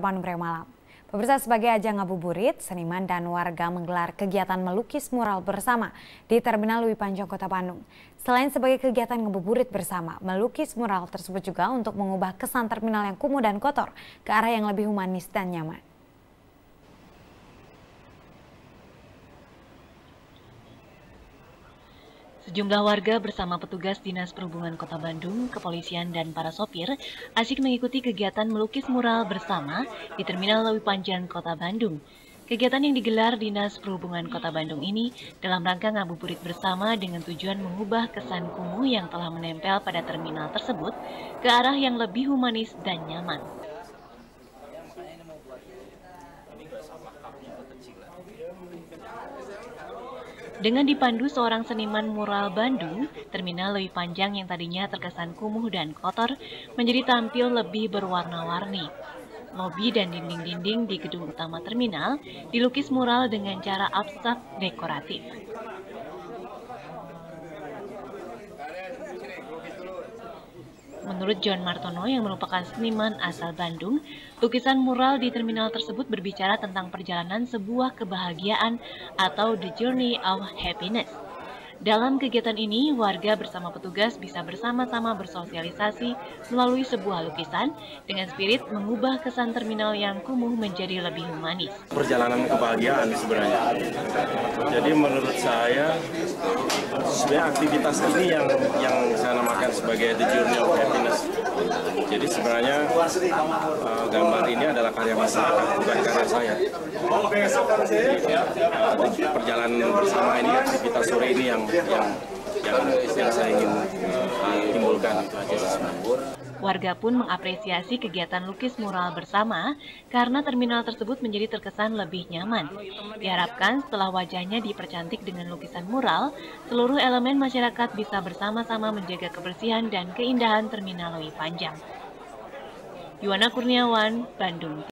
Bandung malam. Pemirsa sebagai ajang ngabuburit, seniman dan warga menggelar kegiatan melukis mural bersama di Terminal Lewi Panjang Kota Bandung. Selain sebagai kegiatan ngabuburit bersama, melukis mural tersebut juga untuk mengubah kesan terminal yang kumuh dan kotor ke arah yang lebih humanis dan nyaman. Sejumlah warga bersama petugas Dinas Perhubungan Kota Bandung, kepolisian, dan para sopir asik mengikuti kegiatan melukis mural bersama di Terminal Lewi Panjang Kota Bandung. Kegiatan yang digelar Dinas Perhubungan Kota Bandung ini dalam rangka ngabuburit bersama dengan tujuan mengubah kesan kumuh yang telah menempel pada terminal tersebut ke arah yang lebih humanis dan nyaman. Dengan dipandu seorang seniman mural Bandung, terminal Lewi Panjang yang tadinya terkesan kumuh dan kotor menjadi tampil lebih berwarna-warni. Lobi dan dinding-dinding di gedung utama terminal dilukis mural dengan cara abstrak dekoratif. Menurut John Martono yang merupakan seniman asal Bandung, lukisan mural di terminal tersebut berbicara tentang perjalanan sebuah kebahagiaan atau the journey of happiness. Dalam kegiatan ini, warga bersama petugas bisa bersama-sama bersosialisasi melalui sebuah lukisan dengan spirit mengubah kesan terminal yang kumuh menjadi lebih humanis. Perjalanan kebahagiaan sebenarnya. Jadi menurut saya sebenarnya aktivitas ini yang yang saya namakan sebagai the journey of happiness. Jadi sebenarnya uh, gambar ini adalah karya masyarakat, bukan karya saya. Jadi, perjalanan bersama ini, aktivitas sore ini yang yang yang, yang saya ingin uh, timbulkan itu aja. Warga pun mengapresiasi kegiatan lukis mural bersama karena terminal tersebut menjadi terkesan lebih nyaman. Diharapkan setelah wajahnya dipercantik dengan lukisan mural, seluruh elemen masyarakat bisa bersama-sama menjaga kebersihan dan keindahan terminal Lewi Panjang. Yuwana Kurniawan, Bandung.